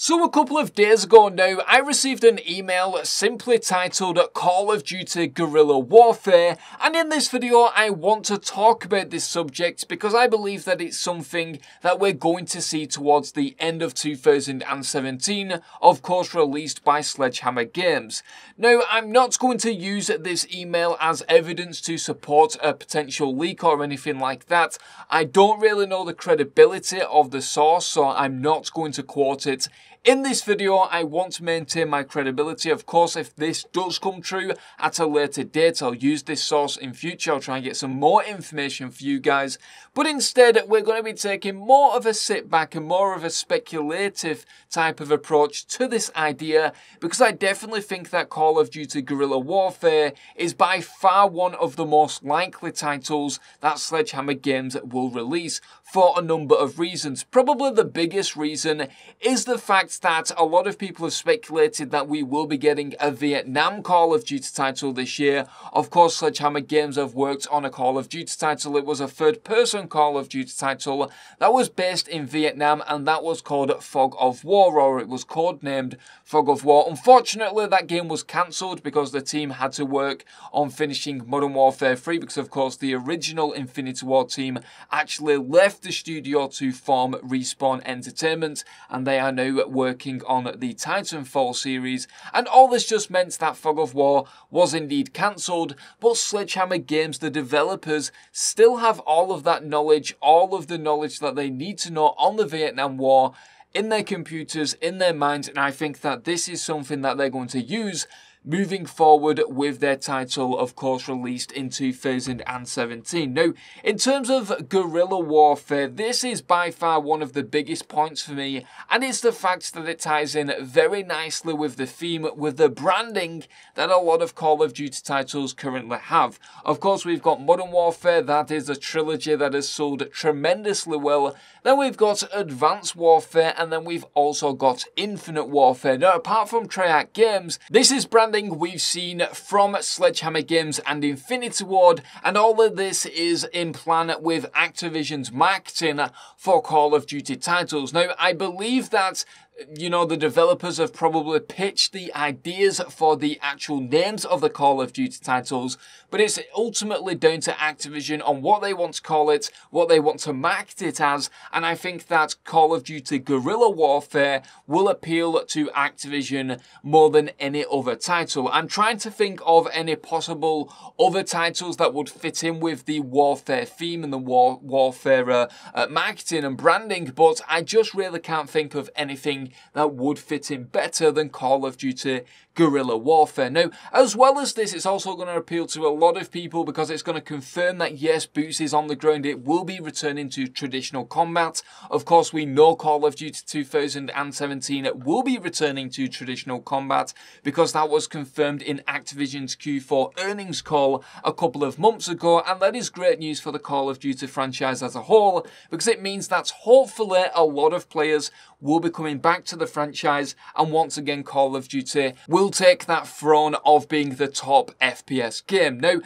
So a couple of days ago now, I received an email simply titled Call of Duty Guerrilla Warfare, and in this video I want to talk about this subject because I believe that it's something that we're going to see towards the end of 2017, of course released by Sledgehammer Games. Now, I'm not going to use this email as evidence to support a potential leak or anything like that. I don't really know the credibility of the source, so I'm not going to quote it in this video, I want to maintain my credibility. Of course, if this does come true at a later date, I'll use this source in future. I'll try and get some more information for you guys. But instead, we're going to be taking more of a sit back and more of a speculative type of approach to this idea because I definitely think that Call of Duty Guerrilla Warfare is by far one of the most likely titles that Sledgehammer Games will release for a number of reasons. Probably the biggest reason is the fact fact that a lot of people have speculated that we will be getting a Vietnam Call of Duty title this year. Of course, Sledgehammer Games have worked on a Call of Duty title. It was a third person Call of Duty title that was based in Vietnam and that was called Fog of War, or it was codenamed Fog of War. Unfortunately, that game was cancelled because the team had to work on finishing Modern Warfare 3 because, of course, the original Infinity Ward team actually left the studio to form Respawn Entertainment and they are now working on the Titanfall series, and all this just meant that Fog of War was indeed cancelled, but Sledgehammer Games, the developers, still have all of that knowledge, all of the knowledge that they need to know on the Vietnam War in their computers, in their minds, and I think that this is something that they're going to use moving forward with their title, of course, released in 2017. Now, in terms of guerrilla warfare, this is by far one of the biggest points for me, and it's the fact that it ties in very nicely with the theme, with the branding that a lot of Call of Duty titles currently have. Of course, we've got Modern Warfare, that is a trilogy that has sold tremendously well. Then we've got Advanced Warfare, and then we've also got Infinite Warfare. Now, apart from Treyarch Games, this is branding we've seen from Sledgehammer Games and Infinity Ward, and all of this is in plan with Activision's marketing for Call of Duty titles. Now, I believe that you know, the developers have probably pitched the ideas for the actual names of the Call of Duty titles, but it's ultimately down to Activision on what they want to call it, what they want to market it as, and I think that Call of Duty Guerrilla Warfare will appeal to Activision more than any other title. I'm trying to think of any possible other titles that would fit in with the warfare theme and the war warfare uh, uh, marketing and branding, but I just really can't think of anything that would fit in better than Call of Duty guerrilla warfare. Now, as well as this, it's also going to appeal to a lot of people because it's going to confirm that yes, Boots is on the ground. It will be returning to traditional combat. Of course, we know Call of Duty 2017 will be returning to traditional combat because that was confirmed in Activision's Q4 earnings call a couple of months ago, and that is great news for the Call of Duty franchise as a whole because it means that hopefully a lot of players will be coming back to the franchise and once again Call of Duty will take that throne of being the top FPS game. Now,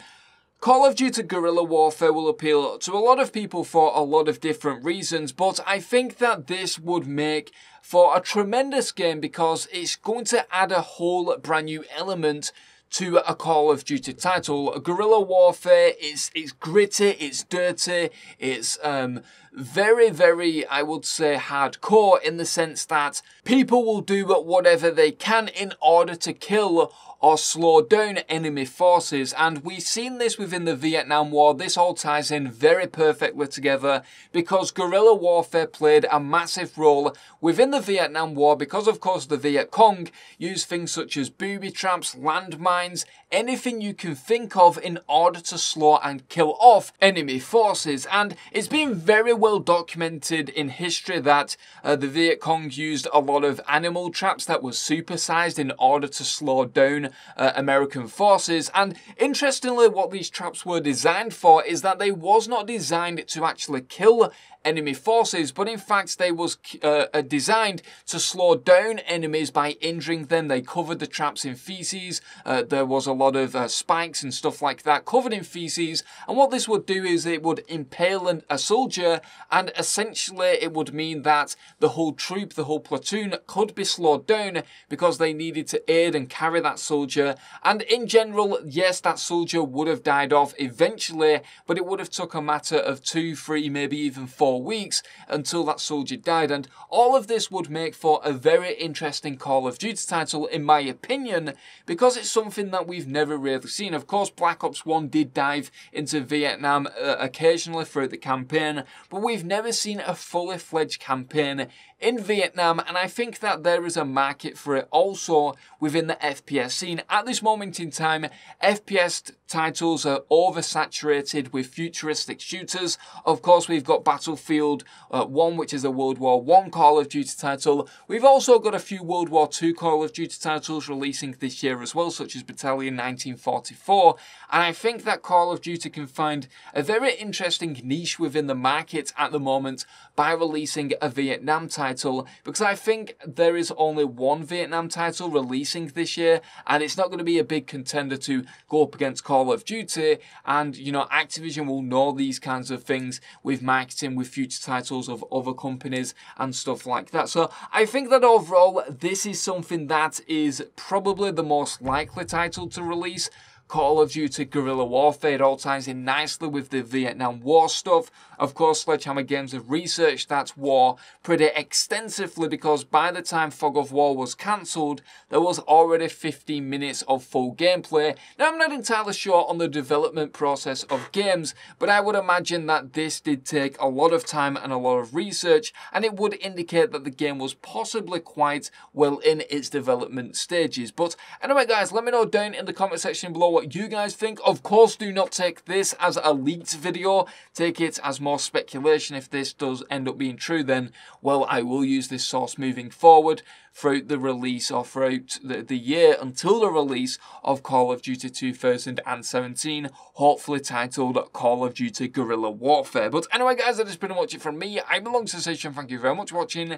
Call of Duty Guerrilla Warfare will appeal to a lot of people for a lot of different reasons, but I think that this would make for a tremendous game because it's going to add a whole brand new element to a Call of Duty title. Guerrilla Warfare is it's gritty, it's dirty, it's um, very, very, I would say, hardcore in the sense that people will do whatever they can in order to kill or slow down enemy forces. And we've seen this within the Vietnam War. This all ties in very perfectly together because guerrilla warfare played a massive role within the Vietnam War because, of course, the Viet Cong used things such as booby traps, landmines, anything you can think of in order to slow and kill off enemy forces. And it's been very well documented in history that uh, the Viet Cong used a lot of animal traps that were supersized in order to slow down uh, American forces. And interestingly, what these traps were designed for is that they was not designed to actually kill enemy forces, but in fact they was uh, uh, designed to slow down enemies by injuring them. They covered the traps in feces. Uh, there was a lot of uh, spikes and stuff like that covered in feces. And what this would do is it would impale a soldier, and essentially it would mean that the whole troop, the whole platoon, could be slowed down because they needed to aid and carry that soldier. And in general, yes, that soldier would have died off eventually, but it would have took a matter of two, three, maybe even four four weeks until that soldier died. And all of this would make for a very interesting Call of Duty title, in my opinion, because it's something that we've never really seen. Of course, Black Ops 1 did dive into Vietnam uh, occasionally throughout the campaign, but we've never seen a fully fledged campaign in Vietnam, and I think that there is a market for it also within the FPS scene. At this moment in time, FPS titles are oversaturated with futuristic shooters. Of course, we've got Battlefield uh, 1, which is a World War 1 Call of Duty title. We've also got a few World War 2 Call of Duty titles releasing this year as well, such as Battalion 1944. And I think that Call of Duty can find a very interesting niche within the market at the moment by releasing a Vietnam title because I think there is only one Vietnam title releasing this year and it's not going to be a big contender to go up against Call of Duty and you know Activision will know these kinds of things with marketing with future titles of other companies and stuff like that. So I think that overall this is something that is probably the most likely title to release Call of Duty Guerrilla Warfare. It all ties in nicely with the Vietnam War stuff. Of course, Sledgehammer Games have researched that war pretty extensively because by the time Fog of War was cancelled, there was already 15 minutes of full gameplay. Now, I'm not entirely sure on the development process of games, but I would imagine that this did take a lot of time and a lot of research, and it would indicate that the game was possibly quite well in its development stages. But anyway, guys, let me know down in the comment section below what you guys think. Of course, do not take this as a leaked video. Take it as more speculation. If this does end up being true, then, well, I will use this source moving forward throughout the release or throughout the, the year until the release of Call of Duty 2017, hopefully titled Call of Duty Guerrilla Warfare. But anyway, guys, that has been much it from me. I belong to Session. Thank you very much for watching,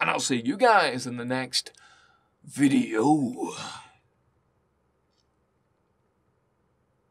and I'll see you guys in the next video.